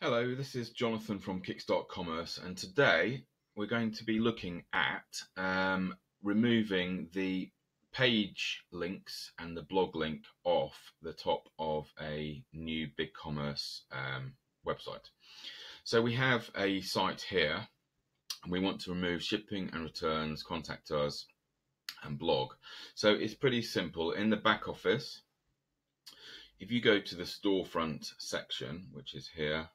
Hello, this is Jonathan from Kickstart Commerce, and today we're going to be looking at um, removing the page links and the blog link off the top of a new BigCommerce um, website. So we have a site here, and we want to remove shipping and returns, contact us, and blog. So it's pretty simple. In the back office, if you go to the storefront section, which is here,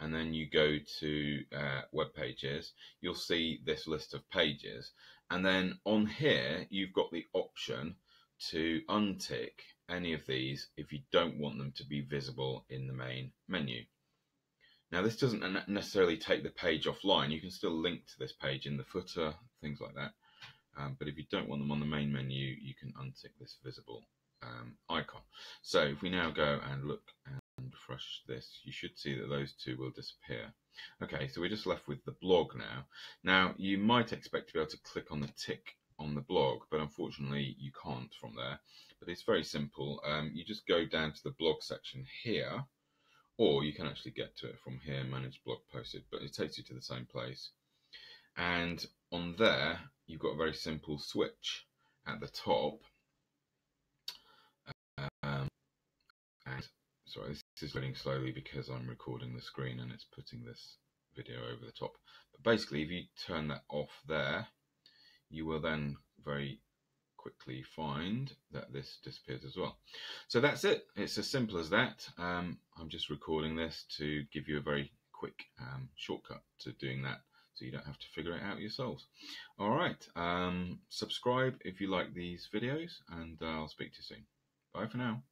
and then you go to uh, web pages, you'll see this list of pages. And then on here, you've got the option to untick any of these if you don't want them to be visible in the main menu. Now this doesn't necessarily take the page offline. You can still link to this page in the footer, things like that. Um, but if you don't want them on the main menu, you can untick this visible um, icon. So if we now go and look refresh this, you should see that those two will disappear. Okay, so we're just left with the blog now. Now, you might expect to be able to click on the tick on the blog, but unfortunately you can't from there. But it's very simple. Um, you just go down to the blog section here, or you can actually get to it from here, manage blog posted, but it takes you to the same place. And on there, you've got a very simple switch at the top. Um, and sorry, this is loading slowly because I'm recording the screen and it's putting this video over the top. But basically, if you turn that off there, you will then very quickly find that this disappears as well. So that's it. It's as simple as that. Um, I'm just recording this to give you a very quick um, shortcut to doing that so you don't have to figure it out yourselves. All right, um, subscribe if you like these videos and uh, I'll speak to you soon. Bye for now.